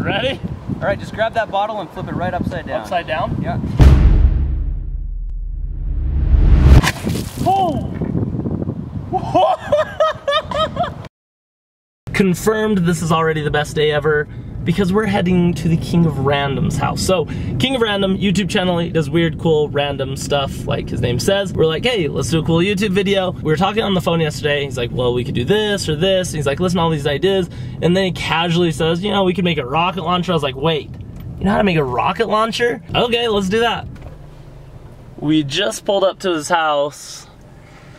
Ready? All right, just grab that bottle and flip it right upside down. Upside down? Yeah. Oh! Confirmed this is already the best day ever because we're heading to the King of Random's house. So, King of Random, YouTube channel, he does weird, cool, random stuff, like his name says. We're like, hey, let's do a cool YouTube video. We were talking on the phone yesterday. He's like, well, we could do this or this. And he's like, listen to all these ideas. And then he casually says, you know, we could make a rocket launcher. I was like, wait, you know how to make a rocket launcher? Okay, let's do that. We just pulled up to his house.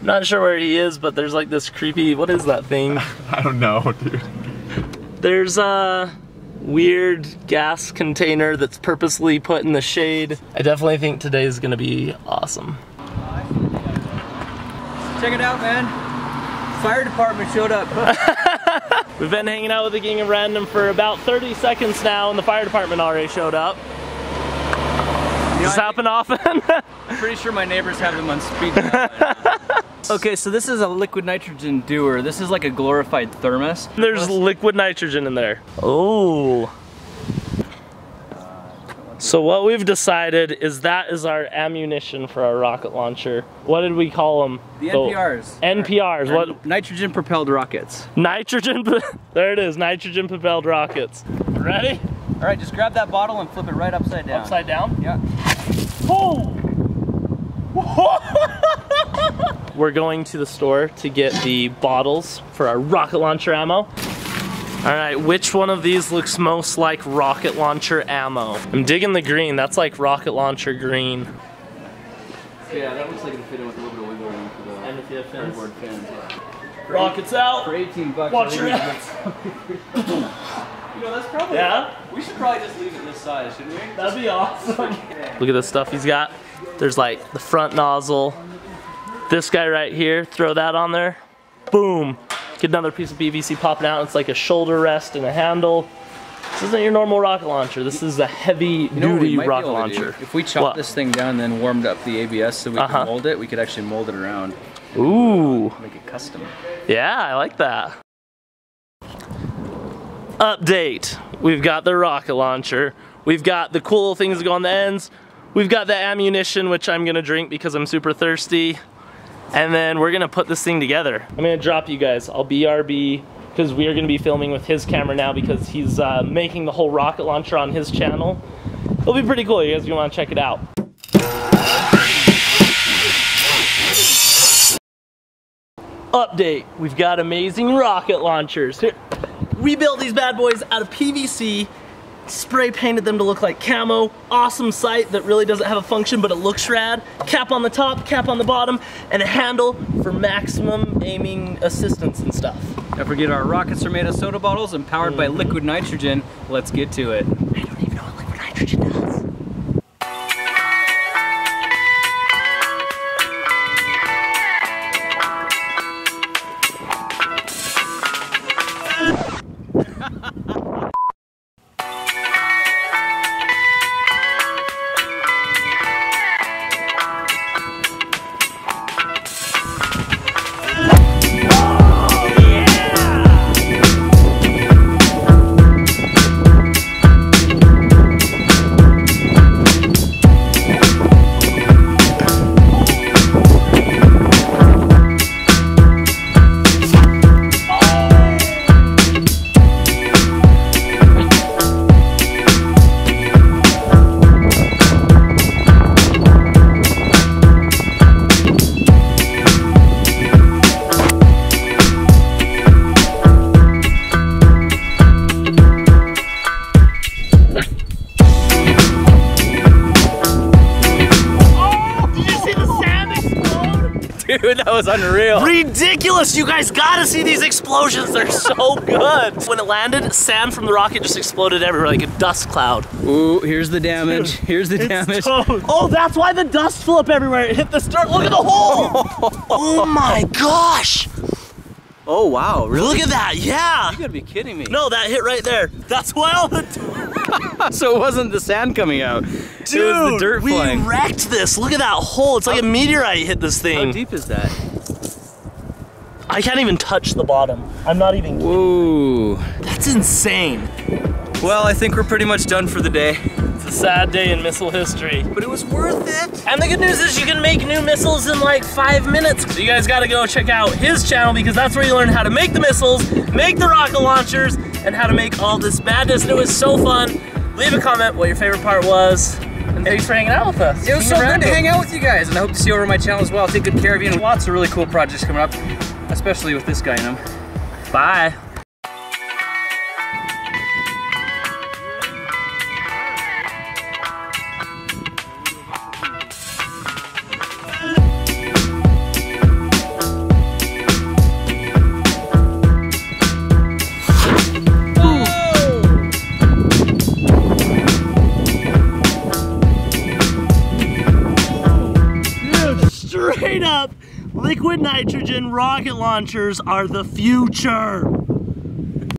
Not sure where he is, but there's like this creepy, what is that thing? I don't know, dude. There's a weird gas container that's purposely put in the shade. I definitely think today is gonna be awesome. Check it out, man. Fire department showed up. We've been hanging out with the King of Random for about 30 seconds now and the fire department already showed up. You know, Does this happen often? I'm pretty sure my neighbors have them on speed dial. okay, so this is a liquid nitrogen dewar. This is like a glorified thermos. There's liquid nitrogen in there. Oh. So what we've decided is that is our ammunition for our rocket launcher. What did we call them? The oh, NPRs. NPRs. What? Nitrogen propelled rockets. Nitrogen. There it is. Nitrogen propelled rockets. Ready? All right, just grab that bottle and flip it right upside down. Upside down. Yeah. Oh! We're going to the store to get the bottles for our rocket launcher ammo. All right, which one of these looks most like rocket launcher ammo? I'm digging the green. That's like rocket launcher green. Yeah, that looks like it'll fit in with a little bit of wiggle room for the And if you have fins. cardboard fins. For Rockets out. For 18 bucks. Watch your think ass. You know, that's probably. Yeah? We should probably just leave it this size, shouldn't we? That'd be awesome. Look at the stuff he's got. There's like the front nozzle. This guy right here, throw that on there. Boom. Get another piece of PVC popping out. It's like a shoulder rest and a handle. This isn't your normal rocket launcher. This is a heavy you know duty rocket launcher. If we chop What? this thing down and then warmed up the ABS so we Uh-huh. can mold it, we could actually mold it around, Ooh. make it custom. Yeah, I like that. Update. We've got the rocket launcher. We've got the cool things that go on the ends. We've got the ammunition, which I'm gonna drink because I'm super thirsty. And then we're gonna put this thing together. I'm gonna drop you guys. I'll BRB because we are gonna be filming with his camera now because he's uh, making the whole rocket launcher on his channel. It'll be pretty cool. You guys gonna wanna check it out. Update, we've got amazing rocket launchers. Here, we built these bad boys out of PVC, spray painted them to look like camo. Awesome sight that really doesn't have a function, but it looks rad. Cap on the top, cap on the bottom, and a handle for maximum aiming assistance and stuff. Don't forget our rockets are made of soda bottles and powered by Mm-hmm. liquid nitrogen. Let's get to it. I don't even know what liquid nitrogen does. Dude, that was unreal. Ridiculous! You guys gotta see these explosions. They're so good. When it landed, sand from the rocket just exploded everywhere like a dust cloud. Ooh, here's the damage. Here's the damage. Oh, that's why the dust flew up everywhere. It hit the start. Look at the hole. oh my gosh! Oh wow, really? Look at that. Yeah. You gotta be kidding me. No, that hit right there. That's why all the so it wasn't the sand coming out. dude. it was the dirt we flying. wrecked this. Look at that hole. It's like a meteorite hit this thing. How deep is that? I can't even touch the bottom. I'm not even. Whoa. That's insane. Well, I think we're pretty much done for the day. It's a sad day in missile history. But it was worth it. And the good news is you can make new missiles in like five minutes. So you guys gotta go check out his channel because that's where you learn how to make the missiles, make the rocket launchers, and how to make all this madness. And it was so fun. Leave a comment what your favorite part was. And thanks for hanging out with us. It was so good to hang out with you guys, and I hope to see you over my channel as well. Take good care of you, and lots of really cool projects coming up, especially with this guy in them. Bye. Straight up, liquid nitrogen rocket launchers are the future.